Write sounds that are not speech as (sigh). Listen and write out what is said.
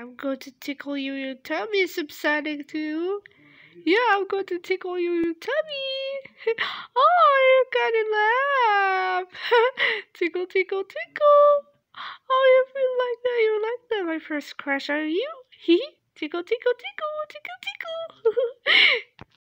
I'm going to tickle you. Your tummy is subsiding too. Yeah, I'm going to tickle you. Your tummy. (laughs) oh, you're gonna laugh. (laughs) tickle, tickle, tickle. Oh, you feel like that. You like that. My first crush on you. (laughs) tickle, tickle, tickle, tickle, tickle.